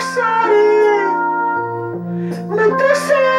excited. Make the sound.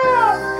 Tchau!